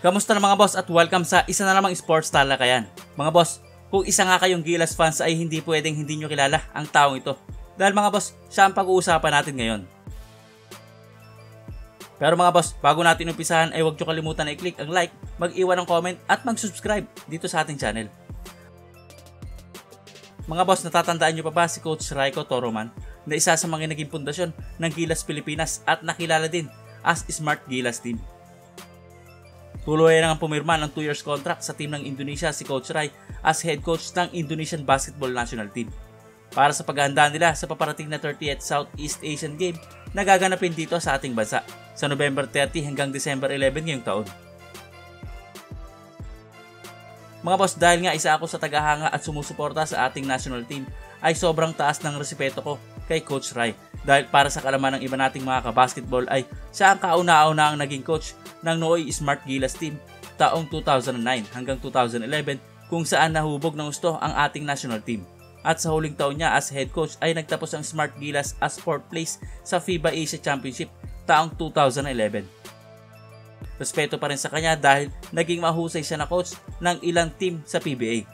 Kamusta na mga boss at welcome sa isa na namang sports talakayan. Mga boss, kung isa nga kayong Gilas fans ay hindi pwedeng hindi nyo kilala ang taong ito. Dahil mga boss, siya ang pag-uusapan natin ngayon. Pero mga boss, bago natin umpisahan ay huwag nyo kalimutan na i-click ang like, mag-iwan ng comment at mag-subscribe dito sa ating channel. Mga boss, natatandaan nyo pa ba si Coach Raiko Toroman na isa sa mga naging pundasyon ng Gilas Pilipinas at nakilala din as Smart Gilas Team. Tuloy na ang pumirma ng 2 years contract sa team ng Indonesia si Coach Rai as head coach ng Indonesian Basketball National Team. Para sa paghahanda nila sa paparating na 30th Southeast Asian Game na gaganapin dito sa ating bansa sa November 30 hanggang December 11 ngayong taon. Mga boss, dahil nga isa ako sa tagahanga at sumusuporta sa ating national team, ay sobrang taas ng respeto ko kay Coach Rai. Dahil para sa kalaman ng iba nating mga kabasketball ay siya ang kauna-una ang naging coach ng Nooy Smart Gilas team taong 2009 hanggang 2011 kung saan nahubog ng gusto ang ating national team. At sa huling taon niya as head coach ay nagtapos ang Smart Gilas as 4th place sa FIBA Asia Championship taong 2011. Respeto pa rin sa kanya dahil naging mahusay siya na coach ng ilang team sa PBA.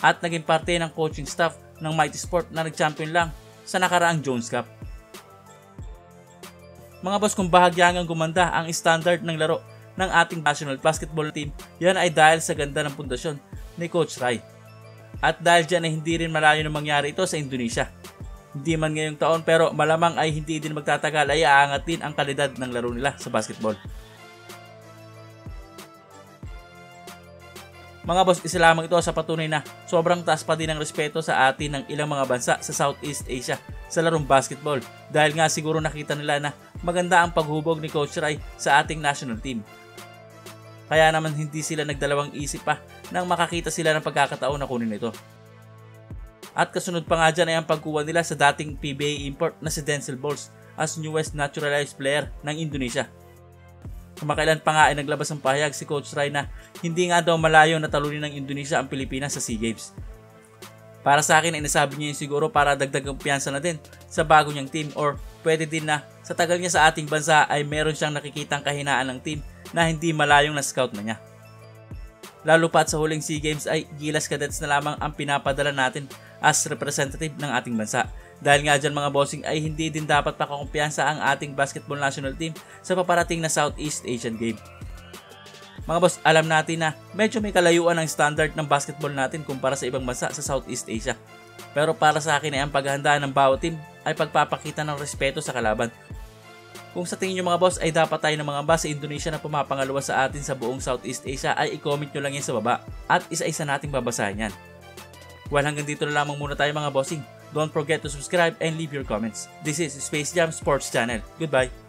At naging parte ng coaching staff ng Mighty Sport na nag-champion lang sa nakaraang Jones Cup. Mga boss, kung bahagyangang gumanda ang standard ng laro ng ating national basketball team, yan ay dahil sa ganda ng pundasyon ni Coach Rai. At dahil dyan ay hindi rin malayo na mangyari ito sa Indonesia. Hindi man ngayong taon pero malamang ay hindi din magtatagal ay aangat din ang kalidad ng laro nila sa basketball. Mga boss, isa lamang ito sa patunay na sobrang taas pa din ang respeto sa atin ng ilang mga bansa sa Southeast Asia sa larong basketball dahil nga siguro nakita nila na maganda ang paghubog ni Coach Rai sa ating national team. Kaya naman hindi sila nagdalawang isip pa nang makakita sila ng pagkakataon na kunin ito. At kasunod pa nga dyan ay ang pagkuha nila sa dating PBA import na si Denzel Bowles as newest naturalized player ng Indonesia Kumakailan pa nga ay naglabas ng pahayag si Coach Rai na hindi nga daw malayo na talunin ng Indonesia ang Pilipinas sa SEA Games. Para sa akin ay nasabi niya yun siguro para dagdag kumpiyansa na din sa bago niyang team or pwede din na sa tagal niya sa ating bansa ay meron siyang nakikitang kahinaan ng team na hindi malayong na scout na niya. Lalo pa sa huling SEA Games ay Gilas Cadets na lamang ang pinapadala natin as representative ng ating bansa dahil nga dyan mga bossing ay hindi din dapat pakakumpiyansa ang ating basketball national team sa paparating na Southeast Asian Game. Mga boss, alam natin na medyo may kalayuan ang standard ng basketball natin kumpara sa ibang bansa sa Southeast Asia. Pero para sa akin ay ang paghahanda ng bawat team ay pagpapakita ng respeto sa kalaban. Kung sa tingin nyo mga boss ay dapat tayo ng mga bus sa Indonesia na pumapangalawa sa atin sa buong Southeast Asia ay i-comment nyo lang yan sa baba at isa-isa nating babasahin yan. Well hanggang dito na lamang muna tayo mga bossing. Don't forget to subscribe and leave your comments. This is Space Jam Sports Channel. Goodbye!